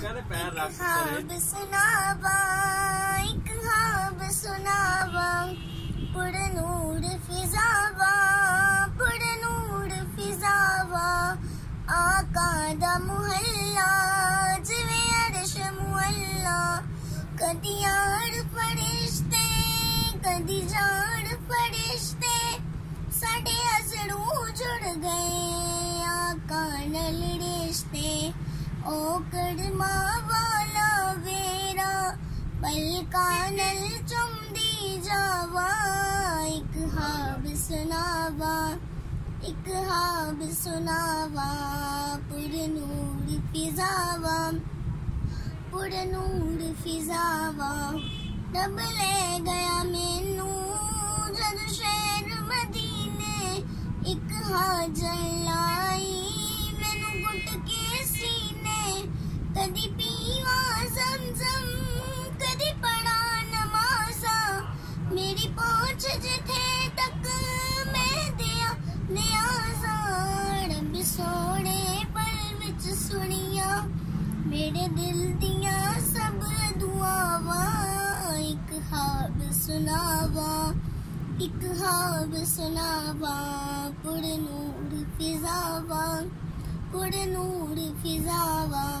خواب سناوا، ایک خواب سناوا۔ پڑ نور فضاوا پڑ نور فضاوا۔ آقا دا محلہ جوے عرش محلہ۔ کدی یار فرشتے، کدی جار فرشتے۔ ساڈے ازڑوں جڑ گئے، آقا نل رشتے۔ اوکڑما والا ویرا نل دی جاوا ایک ہاب سناوا ایک سناوا پر نور فضاوا پر نور فضاوا رب لے گیا مینوں جد شیر مدینے ایک حاجر کدی پیوا زم زم کدی پڑا نمازا میری پہنچ جتھے تک میں دیا نیازا رب سونے پل وچ سنیا میرے دل دیا سب دعاواں ایک خواب سناواں ایک خواب سناواں پڑ نور فضاواں پڑ نور فضاواں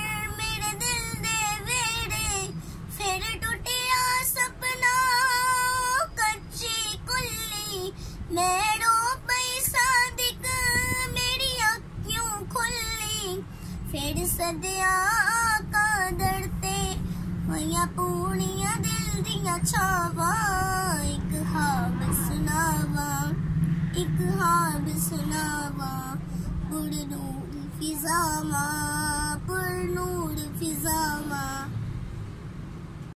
پھر سدیاں قدر تے ہویا پونیاں دل دیا چھاوا ایک خواب سناواں ایک خواب سناواں بڑھ نو فضاواں